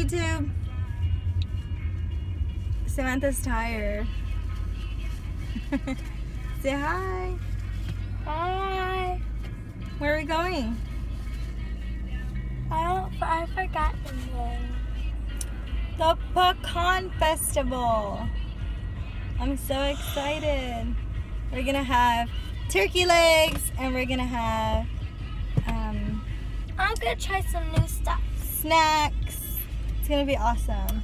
YouTube. Samantha's tired. Say hi. Hi. Where are we going? I don't. I forgot the name. The Pecan Festival. I'm so excited. We're gonna have turkey legs and we're gonna have um, I'm gonna try some new stuff. snacks. It's gonna be awesome.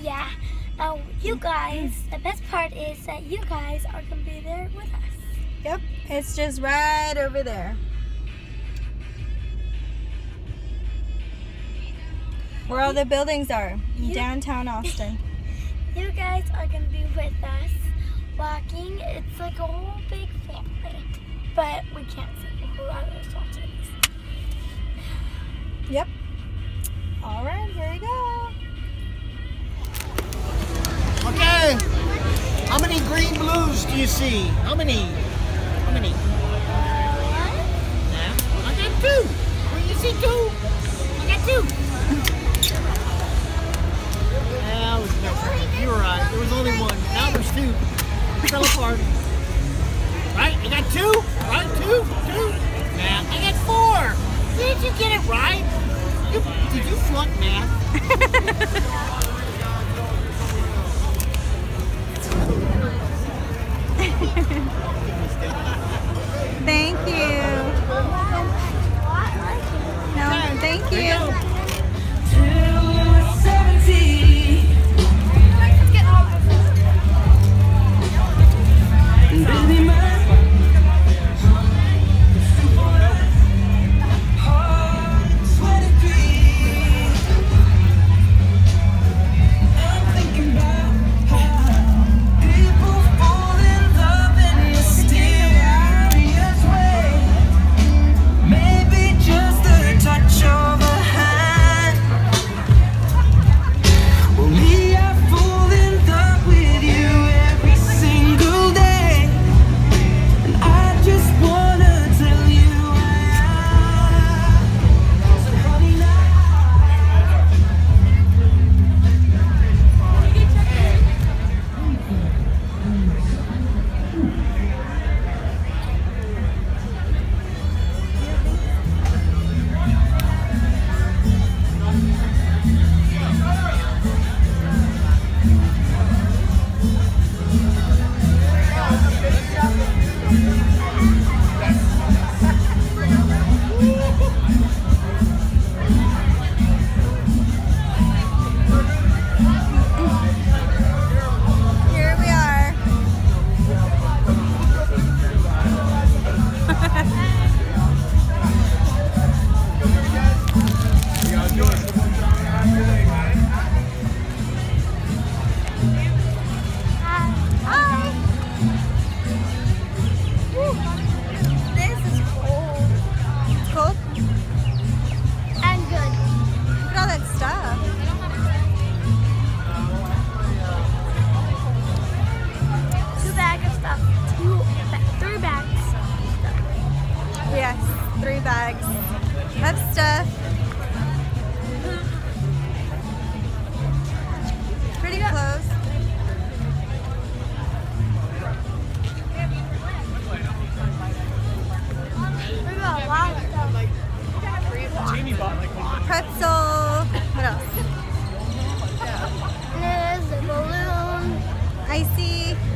Yeah. Uh, you guys. The best part is that you guys are gonna be there with us. Yep, it's just right over there. Where all the buildings are, in You- downtown Austin. You guys are gonna be with us walking. It's like a whole big family, but we can't see who others watching. Yep. How many green blues do you see? How many? How many? Yeah. I got two. Well, you see two? I got two. Yeah, I was messing. You were right. There was only one. Now there's two. Fell apart. Right? I got two. Right? Two. Two. Nah, I got four. Did you get it right? You, did you flunk math? 没有 pretzel. What else? There's a balloon. I see.